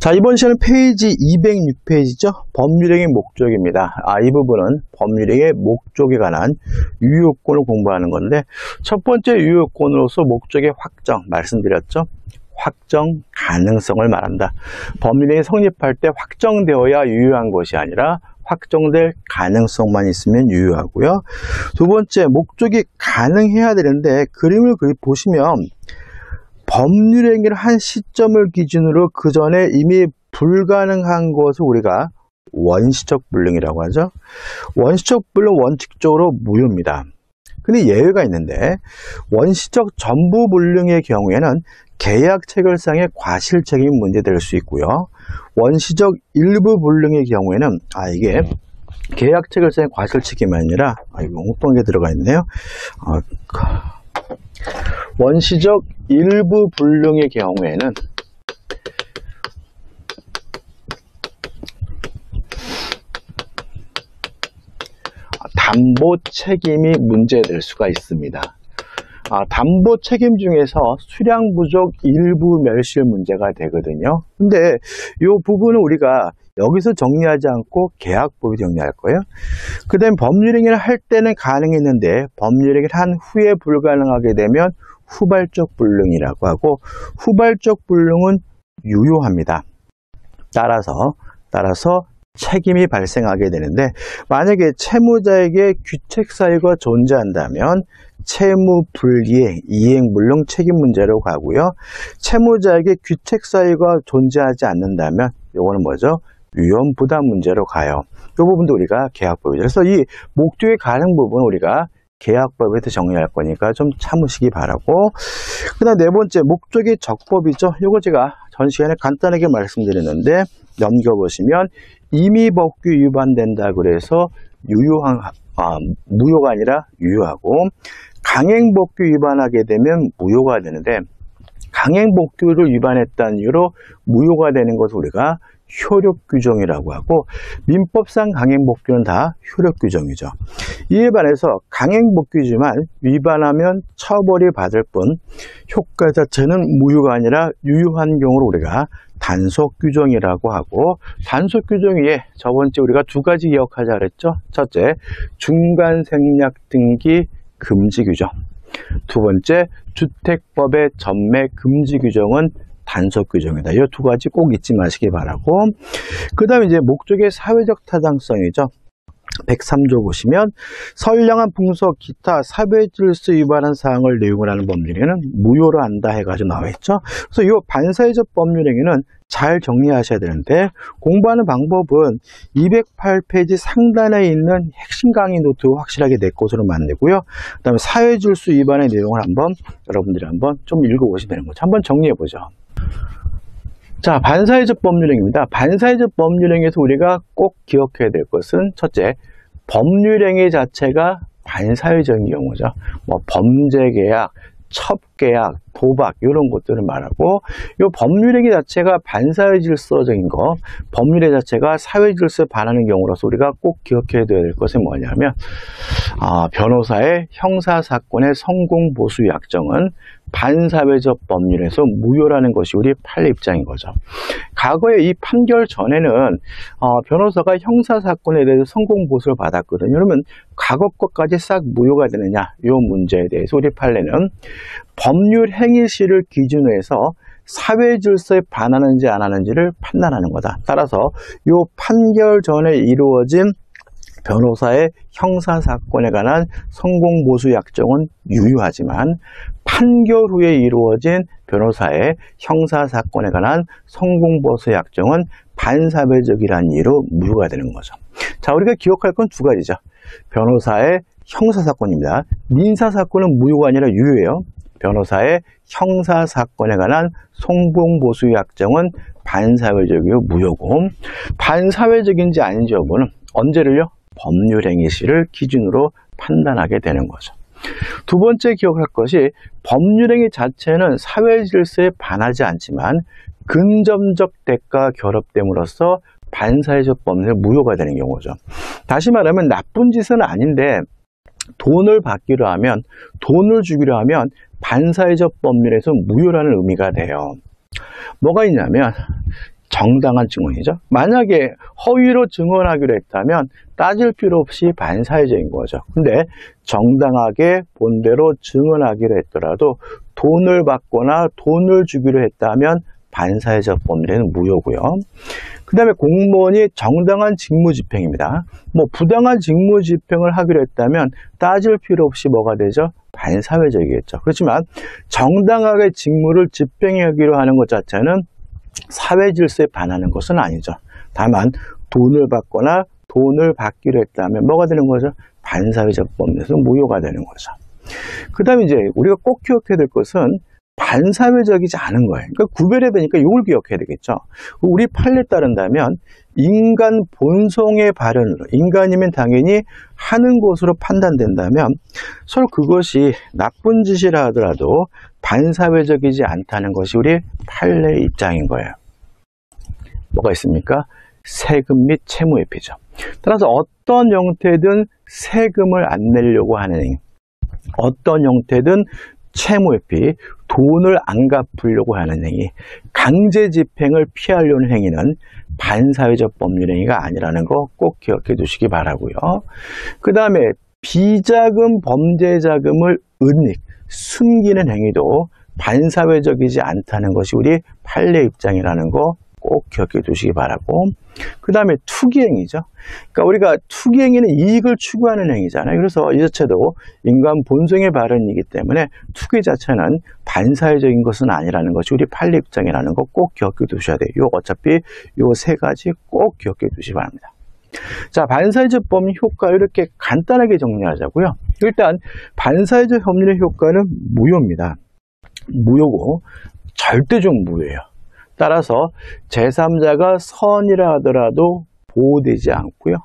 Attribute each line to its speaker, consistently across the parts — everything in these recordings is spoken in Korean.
Speaker 1: 자, 이번 시간은 페이지 206페이지죠. 법률행위 목적입니다. 아, 이 부분은 법률행위 목적에 관한 유효권을 공부하는 건데, 첫 번째 유효권으로서 목적의 확정, 말씀드렸죠. 확정 가능성을 말한다. 법률행위 성립할 때 확정되어야 유효한 것이 아니라 확정될 가능성만 있으면 유효하고요. 두 번째, 목적이 가능해야 되는데, 그림을 보시면, 법률 행위를 한 시점을 기준으로 그 전에 이미 불가능한 것을 우리가 원시적 불능이라고 하죠. 원시적 불능 원칙적으로 무효입니다. 근데 예외가 있는데 원시적 전부 불능의 경우에는 계약 체결상의 과실 책임이 문제될 수 있고요. 원시적 일부 불능의 경우에는 아 이게 계약 체결상의 과실 책임이 아니라 아 이거 게 들어가 있네요. 아, 원시적 일부 불능의 경우에는 담보 책임이 문제될 수가 있습니다. 아, 담보 책임 중에서 수량 부족 일부 멸실 문제가 되거든요. 근데 이 부분은 우리가 여기서 정리하지 않고 계약법이 정리할 거예요. 그 다음에 법률행위를 할 때는 가능했는데 법률행위를 한 후에 불가능하게 되면 후발적 불능이라고 하고 후발적 불능은 유효합니다. 따라서 따라서 책임이 발생하게 되는데 만약에 채무자에게 규책 사유가 존재한다면 채무 불이행, 이행 불능 책임 문제로 가고요. 채무자에게 규책 사유가 존재하지 않는다면 이거는 뭐죠? 위험 부담 문제로 가요. 이 부분도 우리가 계약법이죠. 그래서 이 목적에 가는 부분 우리가 계약법에서 정리할 거니까 좀 참으시기 바라고. 그 다음 네 번째 목적의 적법이죠. 이거 제가 전 시간에 간단하게 말씀드렸는데 넘겨보시면 이미 법규 위반된다 그래서 유효한 아, 무효가 아니라 유효하고 강행법규 위반하게 되면 무효가 되는데 강행법규를 위반했다는 이유로 무효가 되는 것을 우리가 효력 규정이라고 하고 민법상 강행복규는 다 효력 규정이죠. 이에 반해서 강행복규지만 위반하면 처벌이 받을 뿐 효과 자체는 무효가 아니라 유효한 경우로 우리가 단속 규정이라고 하고 단속 규정 위에 저번 주에 우리가 두 가지 기억하자 그랬죠. 첫째, 중간 생략 등기 금지 규정. 두 번째, 주택법의 전매 금지 규정은 단속 규정이다. 이 두 가지 꼭 잊지 마시기 바라고 그 다음에 이제 목적의 사회적 타당성이죠. 103조 보시면 선량한 풍속 기타 사회질서 위반한 사항을 내용을 하는 법률행위는 무효로 한다 해가지고 나와 있죠. 그래서 이 반사회적 법률행위는 잘 정리하셔야 되는데 공부하는 방법은 208페이지 상단에 있는 핵심 강의 노트 확실하게 내 것으로 만들고요. 그 다음에 사회질서 위반의 내용을 한번 여러분들이 한번 좀 읽어보시면 되는 거죠. 한번 정리해보죠. 자, 반사회적 법률행위입니다. 반사회적 법률행위에서 우리가 꼭 기억해야 될 것은 첫째, 법률행위 자체가 반사회적인 경우죠. 뭐 범죄계약, 첩계약, 도박 이런 것들을 말하고 이 법률행위 자체가 반사회 질서적인 거, 법률의 자체가 사회 질서에 반하는 경우로서 우리가 꼭 기억해야 될 것은 뭐냐면 아, 변호사의 형사 사건의 성공 보수 약정은 반사회적 법률에서 무효라는 것이 우리 판례 입장인 거죠. 과거에 이 판결 전에는 어, 변호사가 형사 사건에 대해서 성공 보수를 받았거든요. 그러면 과거 것까지 싹 무효가 되느냐 이 문제에 대해서 우리 판례는 법률 행위 시를 기준으로 해서 사회 질서에 반하는지 안 하는지를 판단하는 거다. 따라서 이 판결 전에 이루어진 변호사의 형사사건에 관한 성공보수 약정은 유효하지만 판결 후에 이루어진 변호사의 형사사건에 관한 성공보수 약정은 반사회적이라는 이유로 무효가 되는 거죠. 자, 우리가 기억할 건 두 가지죠. 변호사의 형사사건입니다. 민사사건은 무효가 아니라 유효해요. 변호사의 형사사건에 관한 성공보수 약정은 반사회적이고 무효고 반사회적인지 아닌지 여부는 언제를요? 법률행위 시를 기준으로 판단하게 되는 거죠. 두 번째 기억할 것이 법률행위 자체는 사회 질서에 반하지 않지만 근점적 대가 결합됨으로써 반사회적 법률 무효가 되는 경우죠. 다시 말하면 나쁜 짓은 아닌데 돈을 받기로 하면 돈을 주기로 하면 반사회적 법률에서 무효라는 의미가 돼요. 뭐가 있냐면 정당한 증언이죠. 만약에 허위로 증언하기로 했다면 따질 필요 없이 반사회적인 거죠. 근데 정당하게 본대로 증언하기로 했더라도 돈을 받거나 돈을 주기로 했다면 반사회적 범죄는 무효고요. 그 다음에 공무원이 정당한 직무집행입니다. 뭐 부당한 직무집행을 하기로 했다면 따질 필요 없이 뭐가 되죠? 반사회적이겠죠. 그렇지만 정당하게 직무를 집행하기로 하는 것 자체는 사회 질서에 반하는 것은 아니죠. 다만 돈을 받거나 돈을 받기로 했다면 뭐가 되는 거죠? 반사회적 범죄에서 무효가 되는 거죠. 그 다음에 이제 우리가 꼭 기억해야 될 것은 반사회적이지 않은 거예요. 그러니까 구별해야 되니까 이걸 기억해야 되겠죠. 우리 판례에 따른다면 인간 본성의 발현으로 인간이면 당연히 하는 것으로 판단된다면 서로 그것이 나쁜 짓이라 하더라도 반사회적이지 않다는 것이 우리 판례의 입장인 거예요. 뭐가 있습니까? 세금 및 채무회피죠. 따라서 어떤 형태든 세금을 안 내려고 하는 행위, 어떤 형태든 채무회피, 돈을 안 갚으려고 하는 행위, 강제 집행을 피하려는 행위는 반사회적 법률 행위가 아니라는 거 꼭 기억해 두시기 바라고요. 그 다음에 비자금 범죄 자금을 은닉, 숨기는 행위도 반사회적이지 않다는 것이 우리 판례 입장이라는 거 꼭 기억해 두시기 바라고 그 다음에 투기행위죠. 그러니까 우리가 투기행위는 이익을 추구하는 행위잖아요. 그래서 이 자체도 인간 본성의 발현이기 때문에 투기 자체는 반사회적인 것은 아니라는 것이 우리 판례 입장이라는 거 꼭 기억해 두셔야 돼요. 요 어차피 요세 가지 꼭 기억해 두시기 바랍니다. 자, 반사회적 법률 효과 이렇게 간단하게 정리하자고요. 일단 반사회적 법률의 효과는 무효입니다. 무효고 절대적 무효예요. 따라서 제3자가 선이라 하더라도 보호되지 않고요.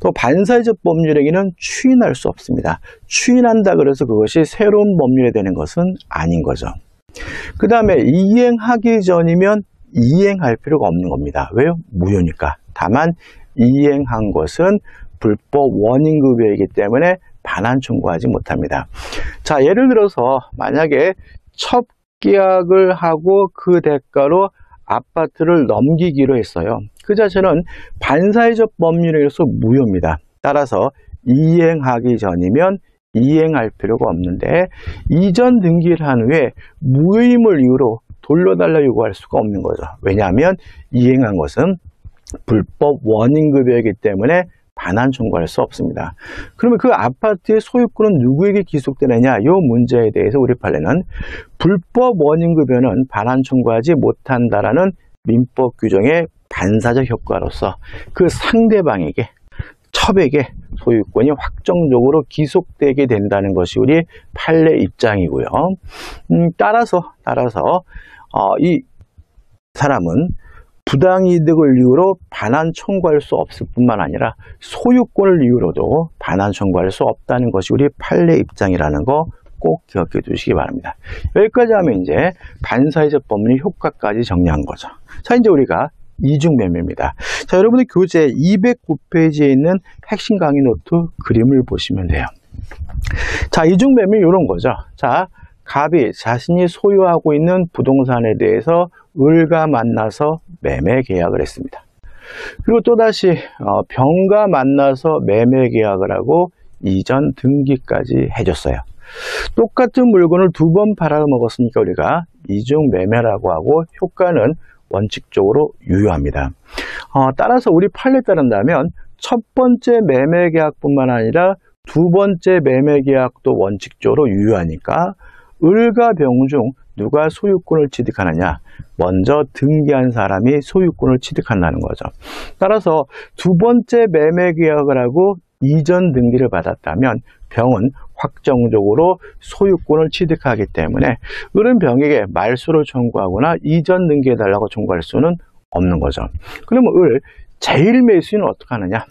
Speaker 1: 또 반사회적 법률행위는 추인할 수 없습니다. 추인한다 그래서 그것이 새로운 법률이 되는 것은 아닌 거죠. 그 다음에 이행하기 전이면 이행할 필요가 없는 겁니다. 왜요? 무효니까. 다만 이행한 것은 불법 원인급여이기 때문에 반환 청구하지 못합니다. 자, 예를 들어서 만약에 첫 계약을 하고 그 대가로 아파트를 넘기기로 했어요. 그 자체는 반사회적 법률에 의해서 무효입니다. 따라서 이행하기 전이면 이행할 필요가 없는데 이전 등기를 한 후에 무효임을 이유로 돌려달라 요구할 수가 없는 거죠. 왜냐하면 이행한 것은 불법 원인급여이기 때문에 반환 청구할 수 없습니다. 그러면 그 아파트의 소유권은 누구에게 기속되느냐? 이 문제에 대해서 우리 판례는 불법 원인급여는 반환 청구하지 못한다라는 민법 규정의 반사적 효과로서 그 상대방에게 첩에게 소유권이 확정적으로 기속되게 된다는 것이 우리 판례 입장이고요. 음, 따라서 따라서 어, 이 사람은 부당이득을 이유로 반환 청구할 수 없을 뿐만 아니라 소유권을 이유로도 반환 청구할 수 없다는 것이 우리 판례 입장이라는 거 꼭 기억해 두시기 바랍니다. 여기까지 하면 이제 반사회적 법률 효과까지 정리한 거죠. 자, 이제 우리가 이중매매입니다. 자, 여러분의 교재 209페이지에 있는 핵심 강의 노트 그림을 보시면 돼요. 자, 이중매매 이런 거죠. 자, 갑이 자신이 소유하고 있는 부동산에 대해서 을과 만나서 매매 계약을 했습니다. 그리고 또다시 어, 병과 만나서 매매 계약을 하고 이전 등기까지 해줬어요. 똑같은 물건을 두 번 팔아먹었으니까 우리가 이중 매매라고 하고 효과는 원칙적으로 유효합니다. 어, 따라서 우리 판례에 따른다면 첫 번째 매매 계약뿐만 아니라 두 번째 매매 계약도 원칙적으로 유효하니까 을과 병 중 누가 소유권을 취득하느냐? 먼저 등기한 사람이 소유권을 취득한다는 거죠. 따라서 두 번째 매매 계약을 하고 이전 등기를 받았다면 병은 확정적으로 소유권을 취득하기 때문에 을은 병에게 말소를 청구하거나 이전 등기해달라고 청구할 수는 없는 거죠. 그러면 을 제일 매수인은 어떻게 하느냐?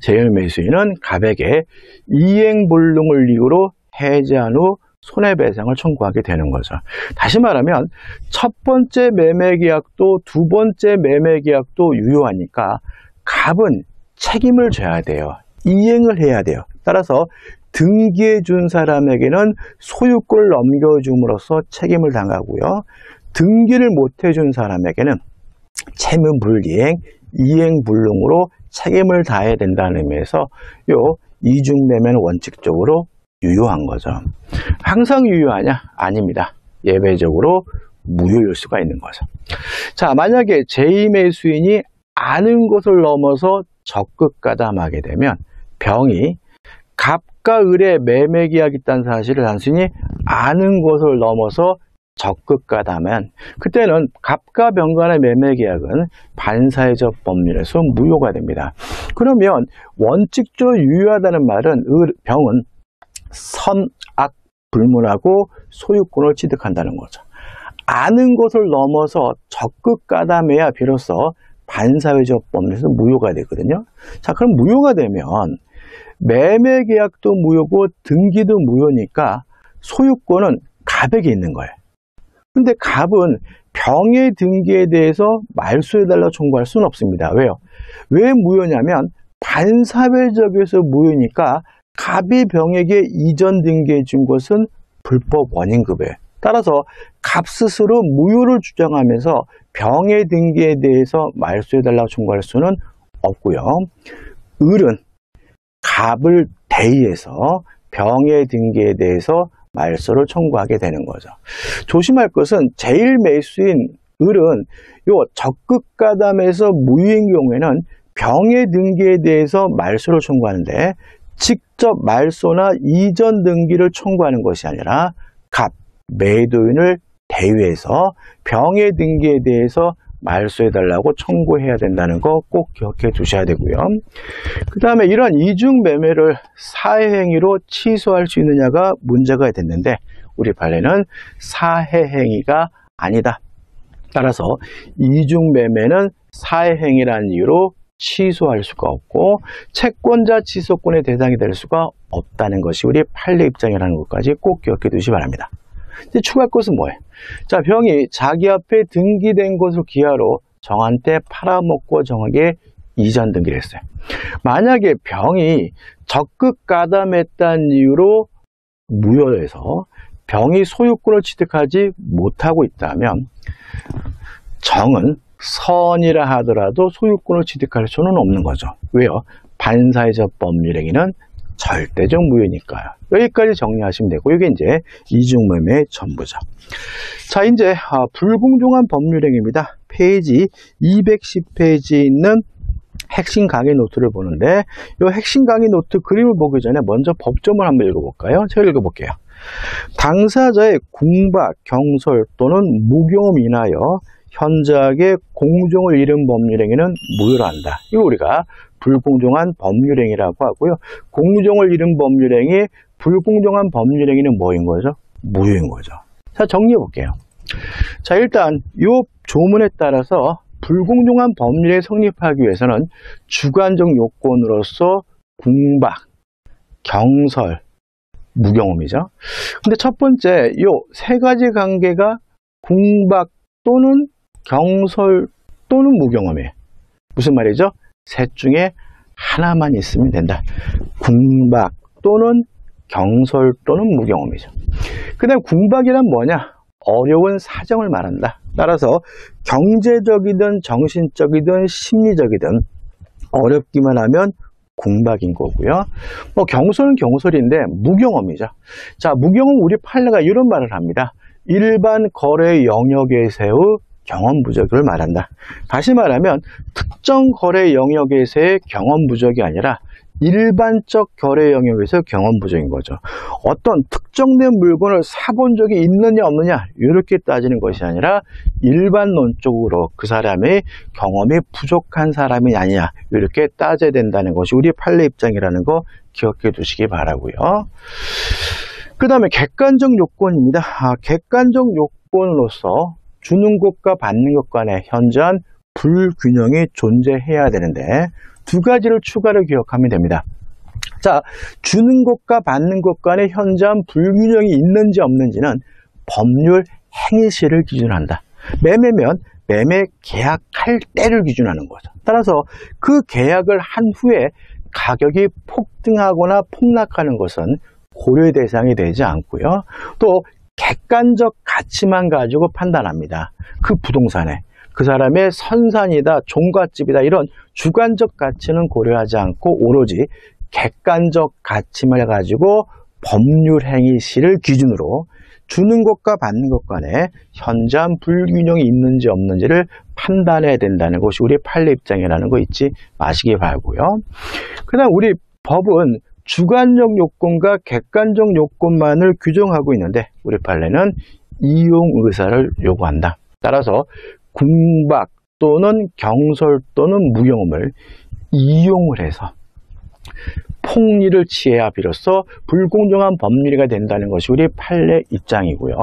Speaker 1: 제일 매수인은 갑에게 이행불능을 이유로 해제한 후 손해배상을 청구하게 되는 거죠. 다시 말하면 첫 번째 매매계약도 두 번째 매매계약도 유효하니까 갑은 책임을 져야 돼요. 이행을 해야 돼요. 따라서 등기해 준 사람에게는 소유권을 넘겨줌으로써 책임을 당하고요. 등기를 못 해 준 사람에게는 채무불이행, 이행불능으로 책임을 다해야 된다는 의미에서 요 이중매매는 원칙적으로 유효한 거죠. 항상 유효하냐? 아닙니다. 예외적으로 무효일 수가 있는 거죠. 자, 만약에 제2매수인이 아는 것을 넘어서 적극 가담하게 되면 병이 갑과 을의 매매 계약이 있다는 사실을 단순히 아는 것을 넘어서 적극 가담하면 그때는 갑과 병 간의 매매 계약은 반사회적 법률에서 무효가 됩니다. 그러면 원칙적으로 유효하다는 말은 병은 선악 불문하고 소유권을 취득한다는 거죠. 아는 것을 넘어서 적극 가담해야 비로소 반사회적 법률에서 무효가 되거든요. 자, 그럼 무효가 되면 매매 계약도 무효고 등기도 무효니까 소유권은 갑에게 있는 거예요. 근데 갑은 병의 등기에 대해서 말소해달라 청구할 수는 없습니다. 왜요? 왜 무효냐면 반사회적에서 무효니까 갑이 병에게 이전 등기해 준 것은 불법 원인급이에요. 따라서 갑 스스로 무효를 주장하면서 병의 등기에 대해서 말소해달라고 청구할 수는 없고요. 을은 갑을 대의해서 병의 등기에 대해서 말소를 청구하게 되는 거죠. 조심할 것은 제일 매수인 을은 요 적극 가담에서 무효인 경우에는 병의 등기에 대해서 말소를 청구하는데 직 접 말소나 이전 등기를 청구하는 것이 아니라 갑, 매도인을 대위해서 병의 등기에 대해서 말소해달라고 청구해야 된다는 거 꼭 기억해 두셔야 되고요. 그 다음에 이런 이중 매매를 사회행위로 취소할 수 있느냐가 문제가 됐는데 우리 판례는 사회행위가 아니다. 따라서 이중 매매는 사회행위라는 이유로 취소할 수가 없고 채권자 취소권의 대상이 될 수가 없다는 것이 우리 판례 입장이라는 것까지 꼭 기억해 두시기 바랍니다. 이제 추가할 것은 뭐예요? 자, 병이 자기 앞에 등기된 것을 기하로 정한테 팔아먹고 정하게 이전 등기를 했어요. 만약에 병이 적극 가담했다는 이유로 무효해서 병이 소유권을 취득하지 못하고 있다면 병은 선의라 하더라도 소유권을 취득할 수는 없는 거죠. 왜요? 반사회적 법률행위는 절대적 무효니까요. 여기까지 정리하시면 되고 이게 이제 이중매매의 전부죠. 자 이제 아, 불공정한 법률행위입니다. 페이지 210페이지에 있는 핵심 강의 노트를 보는데 이 핵심 강의 노트 그림을 보기 전에 먼저 법전을 한번 읽어볼까요? 제가 읽어볼게요. 당사자의 궁박, 경설 또는 무경험 인하여 현저하게 공정을 잃은 법률행위는 무효로 한다. 이거 우리가 불공정한 법률행위라고 하고요. 공정을 잃은 법률행위, 불공정한 법률행위는 뭐인 거죠? 무효인 거죠. 자, 정리해 볼게요. 자, 일단 이 조문에 따라서 불공정한 법률에 성립하기 위해서는 주관적 요건으로서 궁박, 경설, 무경험이죠. 근데 첫 번째 이세 가지 관계가 궁박 또는 경설 또는 무경험이에요. 무슨 말이죠? 셋 중에 하나만 있으면 된다. 궁박 또는 경설 또는 무경험이죠. 그 다음 궁박이란 뭐냐? 어려운 사정을 말한다. 따라서 경제적이든 정신적이든 심리적이든 어렵기만 하면 궁박인 거고요. 뭐 경설은 경설인데 무경험이죠. 자, 무경험 우리 판례가 이런 말을 합니다. 일반 거래 영역에서의 경험 부족을 말한다. 다시 말하면 특정 거래 영역에서의 경험 부족이 아니라 일반적 거래 영역에서 경험 부족인 거죠. 어떤 특정된 물건을 사본 적이 있느냐 없느냐 이렇게 따지는 것이 아니라 일반론적으로 그 사람의 경험이 부족한 사람이 아니냐 이렇게 따져야 된다는 것이 우리 판례 입장이라는 거 기억해 두시기 바라고요. 그 다음에 객관적 요건입니다. 아, 객관적 요건으로서 주는 것과 받는 것 간의 현저한 불균형이 존재해야 되는데 두 가지를 추가로 기억하면 됩니다. 자, 주는 것과 받는 것 간의 현저한 불균형이 있는지 없는지는 법률 행위시를 기준한다. 매매면 매매 계약할 때를 기준하는 거죠. 따라서 그 계약을 한 후에 가격이 폭등하거나 폭락하는 것은 고려 대상이 되지 않고요. 또 객관적 가치만 가지고 판단합니다. 그 부동산에. 그 사람의 선산이다, 종갓집이다 이런 주관적 가치는 고려하지 않고 오로지 객관적 가치만 가지고 법률 행위 시를 기준으로 주는 것과 받는 것 간에 현저한 불균형이 있는지 없는지를 판단해야 된다는 것이 우리 판례 입장이라는 거 잊지 마시기 바라고요. 그 다음 우리 법은 주관적 요건과 객관적 요건만을 규정하고 있는데 우리 판례는 이용 의사를 요구한다. 따라서 궁박 또는 경솔 또는 무용음을 이용을 해서 폭리를 취해야 비로소 불공정한 법률이가 된다는 것이 우리 판례 입장이고요.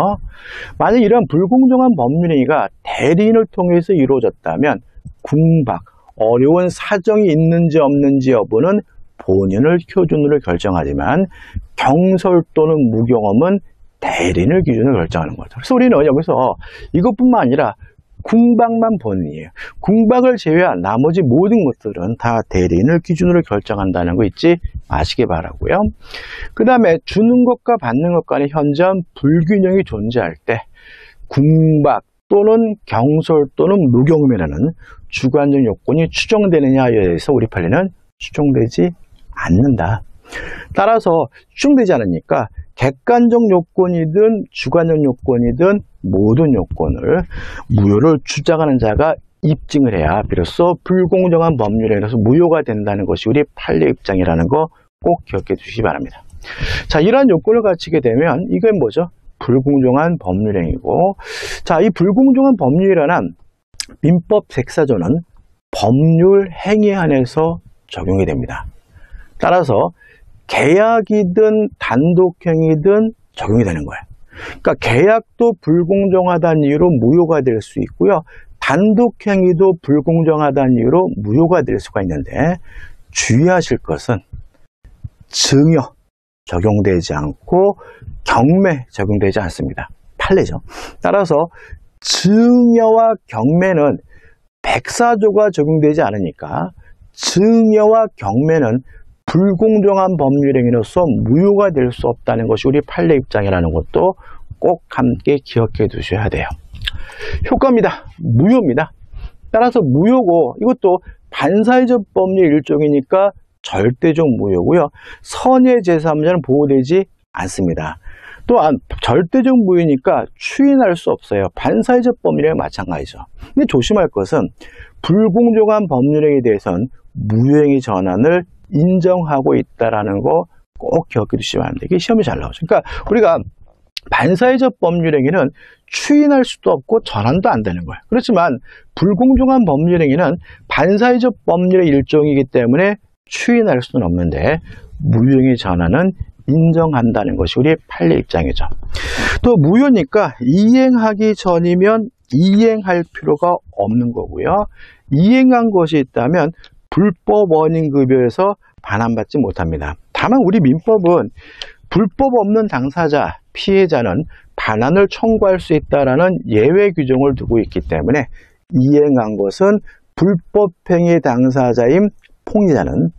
Speaker 1: 만약 이런 불공정한 법률행위가 대리인을 통해서 이루어졌다면 궁박, 어려운 사정이 있는지 없는지 여부는 본인을 표준으로 결정하지만 경솔 또는 무경험은 대리인을 기준으로 결정하는 거죠. 그래서 우리는 여기서 이것뿐만 아니라 궁박만 본이에요. 궁박을 제외한 나머지 모든 것들은 다 대리인을 기준으로 결정한다는 거 잊지 마시기 바라고요. 그 다음에 주는 것과 받는 것 간의 현저한 불균형이 존재할 때 궁박 또는 경솔 또는 무경험이라는 주관적 요건이 추정되느냐에 대해서 우리 판례는 추정되지 않는다. 따라서 추정되지 않으니까 객관적 요건이든 주관적 요건이든 모든 요건을 무효를 주장하는 자가 입증을 해야 비로소 불공정한 법률에 의해서 무효가 된다는 것이 우리 판례 입장이라는 거 꼭 기억해 주시기 바랍니다. 자, 이러한 요건을 갖추게 되면 이건 뭐죠? 불공정한 법률행위고 자, 이 불공정한 법률이라는 민법 백사조는 법률 행위에 한해서 적용이 됩니다. 따라서 계약이든 단독행위든 적용이 되는 거예요. 그러니까 계약도 불공정하다는 이유로 무효가 될 수 있고요. 단독행위도 불공정하다는 이유로 무효가 될 수가 있는데 주의하실 것은 증여 적용되지 않고 경매 적용되지 않습니다. 판례죠. 따라서 증여와 경매는 백사조가 적용되지 않으니까 증여와 경매는 불공정한 법률행위로서 무효가 될 수 없다는 것이 우리 판례 입장이라는 것도 꼭 함께 기억해 두셔야 돼요. 효과입니다. 무효입니다. 따라서 무효고 이것도 반사회적 법률 일종이니까 절대적 무효고요. 선의 제3자는 보호되지 않습니다. 또한 절대적 무효니까 추인할 수 없어요. 반사회적 법률에 마찬가지죠. 근데 조심할 것은 불공정한 법률행위에 대해서는 무효행위 전환을 인정하고 있다라는 거 꼭 기억해 두시면 안 돼요. 이게 시험이 잘 나오죠. 그러니까 우리가 반사회적 법률행위는 추인할 수도 없고 전환도 안 되는 거예요. 그렇지만 불공정한 법률행위는 반사회적 법률의 일종이기 때문에 추인할 수는 없는데 무효행위 전환은 인정한다는 것이 우리 판례 입장이죠. 또 무효니까 이행하기 전이면 이행할 필요가 없는 거고요. 이행한 것이 있다면 불법 원인급여에서 반환받지 못합니다. 다만 우리 민법은 불법 없는 당사자, 피해자는 반환을 청구할 수 있다는 예외 규정을 두고 있기 때문에 이행한 것은 불법행위 당사자인 폭리자는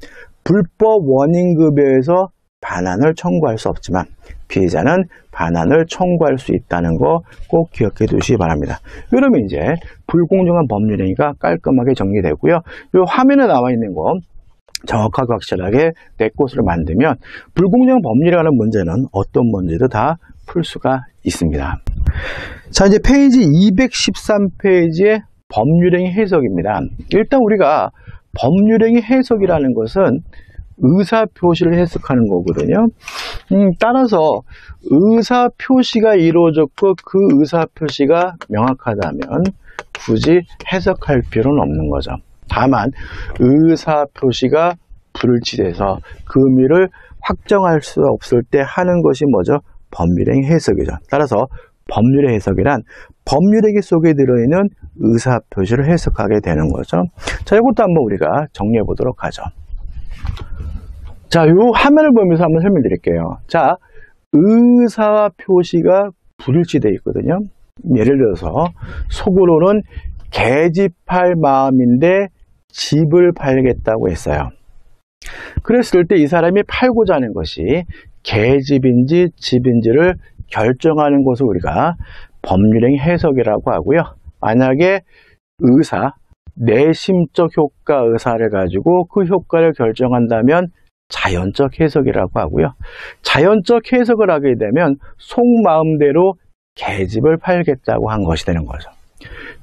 Speaker 1: 불법 원인급여에서 반환을 청구할 수 없지만 피해자는 반환을 청구할 수 있다는 거 꼭 기억해 두시기 바랍니다. 그러면 이제 불공정한 법률행위가 깔끔하게 정리되고요. 이 화면에 나와 있는 거 정확하고 확실하게 내 것으로 만들면 불공정한 법률이라는 문제는 어떤 문제도 다 풀 수가 있습니다. 자 이제 페이지 213페이지의 법률행위 해석입니다. 일단 우리가 법률행위 해석이라는 것은 의사표시를 해석하는 거거든요. 음, 따라서 의사표시가 이루어졌고 그 의사표시가 명확하다면 굳이 해석할 필요는 없는 거죠. 다만 의사표시가 불일치돼서 그 의미를 확정할 수 없을 때 하는 것이 뭐죠? 법률행 해석이죠. 따라서 법률의 해석이란 법률행위 속에 들어있는 의사표시를 해석하게 되는 거죠. 자, 이것도 한번 우리가 정리해 보도록 하죠. 자, 요 화면을 보면서 한번 설명드릴게요. 자, 의사 표시가 불일치되어 있거든요. 예를 들어서 속으로는 개집할 마음인데 집을 팔겠다고 했어요. 그랬을 때 이 사람이 팔고자 하는 것이 개집인지 집인지를 결정하는 것을 우리가 법률행 해석이라고 하고요. 만약에 의사, 내심적 효과 의사를 가지고 그 효과를 결정한다면 자연적 해석이라고 하고요. 자연적 해석을 하게 되면 속마음대로 계집을 팔겠다고 한 것이 되는 거죠.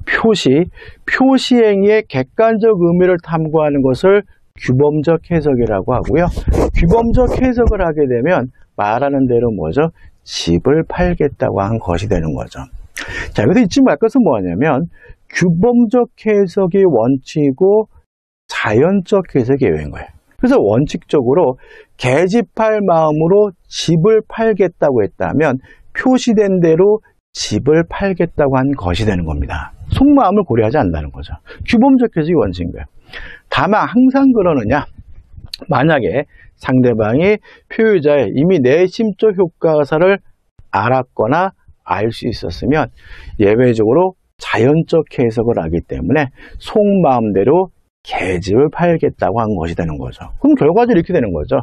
Speaker 1: 표시, 표시행위의 객관적 의미를 탐구하는 것을 규범적 해석이라고 하고요. 규범적 해석을 하게 되면 말하는 대로 뭐죠? 집을 팔겠다고 한 것이 되는 거죠. 자, 여기서 잊지 말 것은 뭐냐면 규범적 해석이 원칙이고 자연적 해석이 예외인 거예요. 그래서 원칙적으로 계집할 마음으로 집을 팔겠다고 했다면 표시된 대로 집을 팔겠다고 한 것이 되는 겁니다. 속마음을 고려하지 않는다는 거죠. 규범적 해석이 원칙인 거예요. 다만 항상 그러느냐? 만약에 상대방이 표유자의 이미 내 심적 효과사를 알았거나 알 수 있었으면 예외적으로 자연적 해석을 하기 때문에 속마음대로 계집을 팔겠다고 한 것이 되는 거죠. 그럼 결과적으로 이렇게 되는 거죠.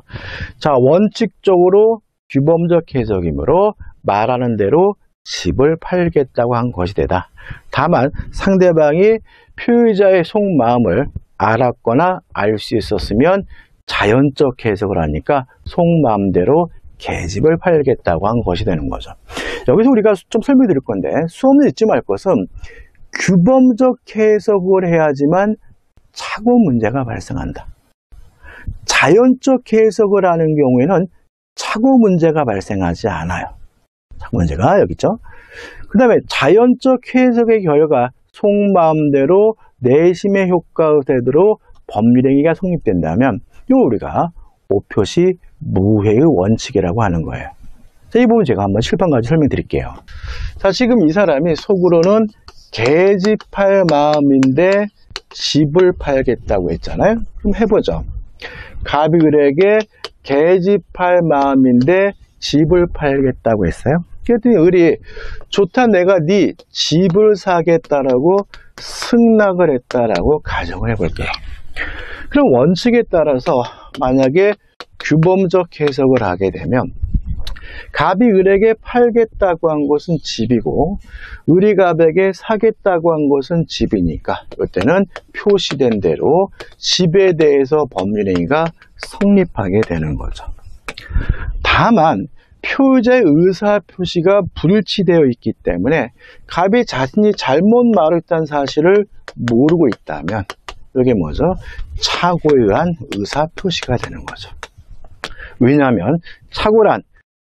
Speaker 1: 자, 원칙적으로 규범적 해석이므로 말하는 대로 집을 팔겠다고 한 것이 되다. 다만 상대방이 표의자의 속마음을 알았거나 알 수 있었으면 자연적 해석을 하니까 속마음대로 계집을 팔겠다고 한 것이 되는 거죠. 여기서 우리가 좀 설명해 드릴 건데 수업을 잊지 말 것은 규범적 해석을 해야지만 착오 문제가 발생한다. 자연적 해석을 하는 경우에는 착오 문제가 발생하지 않아요. 착오 문제가 여기 있죠. 그 다음에 자연적 해석의 결과 속마음대로 내심의 효과대로 법률행위가 성립된다면 이 우리가 오표시 무회의 원칙이라고 하는 거예요. 자, 이 부분 제가 한번 실판까지 설명드릴게요. 자, 지금 이 사람이 속으로는 계집할 마음인데 집을 팔겠다고 했잖아요. 그럼 해보죠. 갑이 을에게 계집할 마음인데 집을 팔겠다고 했어요. 그랬더니 을이 좋다 내가 네 집을 사겠다라고 승낙을 했다라고 가정을 해볼게요. 그럼 원칙에 따라서 만약에 규범적 해석을 하게 되면 갑이 을에게 팔겠다고 한 것은 집이고 을이 갑에게 사겠다고 한 것은 집이니까 이때는 표시된 대로 집에 대해서 법률행위가 성립하게 되는 거죠. 다만 표의자의 의사 표시가 불일치되어 있기 때문에 갑이 자신이 잘못 말했다는 사실을 모르고 있다면 이게 뭐죠? 착오에 의한 의사 표시가 되는 거죠. 왜냐하면 착오란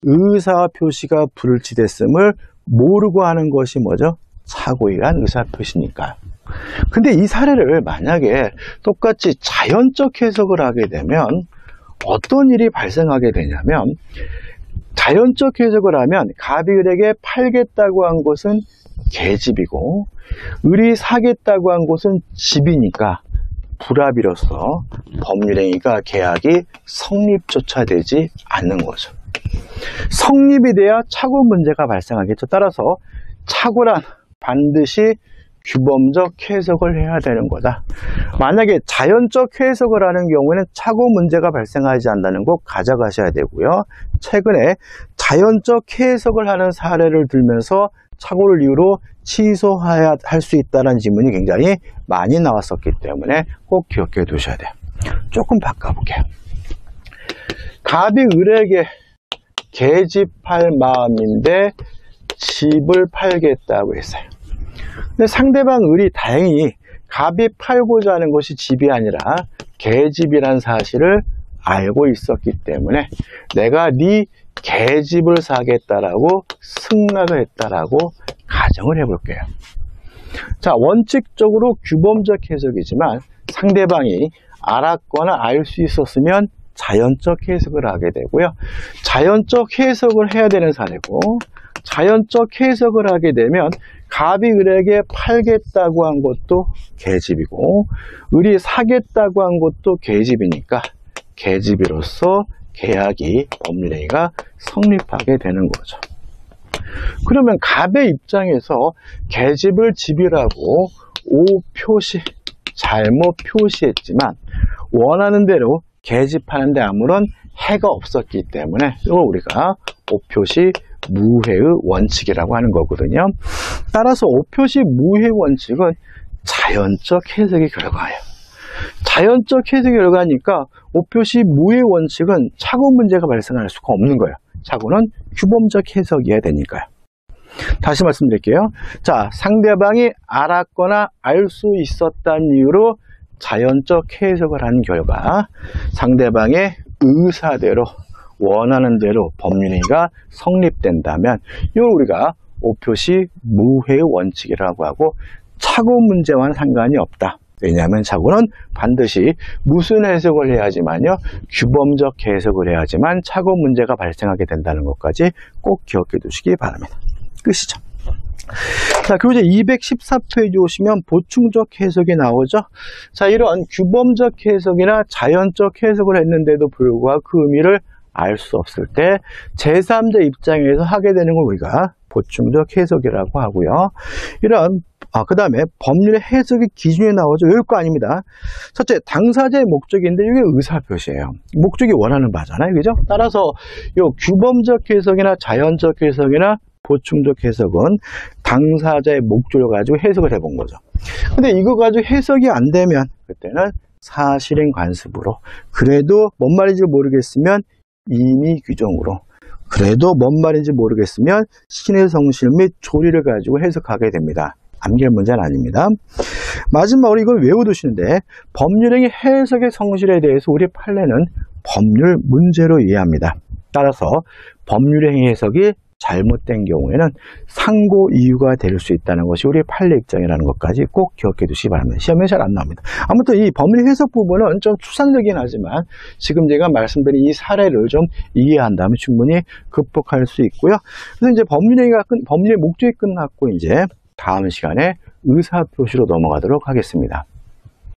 Speaker 1: 의사 표시가 불일치됐음을 모르고 하는 것이 뭐죠? 착오에 의한 의사 표시니까. 근데 이 사례를 만약에 똑같이 자연적 해석을 하게 되면 어떤 일이 발생하게 되냐면 자연적 해석을 하면 갑이 을에게 팔겠다고 한 것은 계집이고 을이 사겠다고 한 것은 집이니까 불합의로서 법률행위가 계약이 성립조차 되지 않는 거죠. 성립이 돼야 착오 문제가 발생하겠죠. 따라서 착오란 반드시 규범적 해석을 해야 되는 거다. 만약에 자연적 해석을 하는 경우에는 착오 문제가 발생하지 않는다는 거 가져가셔야 되고요. 최근에 자연적 해석을 하는 사례를 들면서 착오를 이유로 취소해야 할 수 있다는 질문이 굉장히 많이 나왔었기 때문에 꼭 기억해 두셔야 돼요. 조금 바꿔볼게요. 갑이 을에게 계집할 마음인데 집을 팔겠다고 했어요. 근데 상대방 을이 다행히 갑이 팔고자 하는 것이 집이 아니라 계집이란 사실을 알고 있었기 때문에 내가 네 계집을 사겠다라고 승낙을 했다라고 가정을 해볼게요. 자, 원칙적으로 규범적 해석이지만 상대방이 알았거나 알 수 있었으면 자연적 해석을 하게 되고요. 자연적 해석을 해야 되는 사례고 자연적 해석을 하게 되면 갑이 을에게 팔겠다고 한 것도 계집이고 을이 사겠다고 한 것도 계집이니까 계집이로서 계약이 법률행위가 성립하게 되는 거죠. 그러면 갑의 입장에서 계집을 집이라고 오 표시 잘못 표시했지만 원하는 대로 계집하는데 아무런 해가 없었기 때문에 이걸 우리가 오표시 무해의 원칙이라고 하는 거거든요. 따라서 오표시 무해 원칙은 자연적 해석의 결과예요. 자연적 해석의 결과니까 오표시 무의 원칙은 착오 문제가 발생할 수가 없는 거예요. 착오는 규범적 해석이어야 되니까요. 다시 말씀드릴게요. 자, 상대방이 알았거나 알 수 있었다는 이유로 자연적 해석을 한 결과 상대방의 의사대로 원하는 대로 법률행위가 성립된다면 이걸 우리가 오표시 무해의 원칙이라고 하고 착오 문제와는 상관이 없다. 왜냐하면 착오는 반드시 무슨 해석을 해야지만요 규범적 해석을 해야지만 착오 문제가 발생하게 된다는 것까지 꼭 기억해 두시기 바랍니다. 끝이죠. 자, 이제 214페이지 오시면 보충적 해석이 나오죠. 자, 이런 규범적 해석이나 자연적 해석을 했는데도 불구하고 그 의미를 알 수 없을 때 제3자 입장에서 하게 되는 걸 우리가 보충적 해석이라고 하고요. 이런 아, 그 다음에 법률의 해석의 기준이 나오죠. 여기 거 아닙니다. 첫째, 당사자의 목적인데 이게 의사표시예요. 목적이 원하는 바잖아요. 그죠? 따라서 이 규범적 해석이나 자연적 해석이나 보충적 해석은 당사자의 목적을 가지고 해석을 해본 거죠. 근데 이거 가지고 해석이 안 되면 그때는 사실행 관습으로 그래도 뭔 말인지 모르겠으면 임의 규정으로 그래도 뭔 말인지 모르겠으면 신의 성실 및 조리를 가지고 해석하게 됩니다. 암기할 문제는 아닙니다. 마지막으로 이걸 외워두시는데 법률행위 해석의 성실에 대해서 우리 판례는 법률 문제로 이해합니다. 따라서 법률행위 해석이 잘못된 경우에는 상고 이유가 될 수 있다는 것이 우리 판례 입장이라는 것까지 꼭 기억해 두시기 바랍니다. 시험에 잘 안 나옵니다. 아무튼 이 법률 해석 부분은 좀 추상적이긴 하지만 지금 제가 말씀드린 이 사례를 좀 이해한다면 충분히 극복할 수 있고요. 그래서 이제 법률행위가 끝, 법률의 목적이 끝났고 이제 다음 시간에 의사표시로 넘어가도록 하겠습니다.